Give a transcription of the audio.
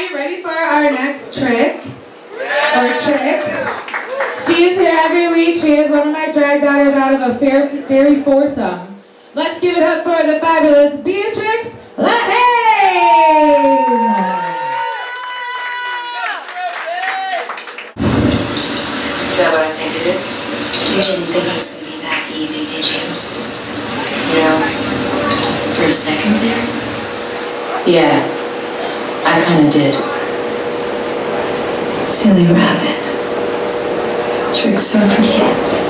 are you ready for our next trick? Or tricks? She is here every week. She is one of my drag daughters out of a fair, fairy foursome. Let's give it up for the fabulous Beatrix La Haine! Is that what I think it is? You didn't think it was going to be that easy, did you? You know, for a second there? Yeah, I kind of did. Silly rabbit. Tricks are for kids.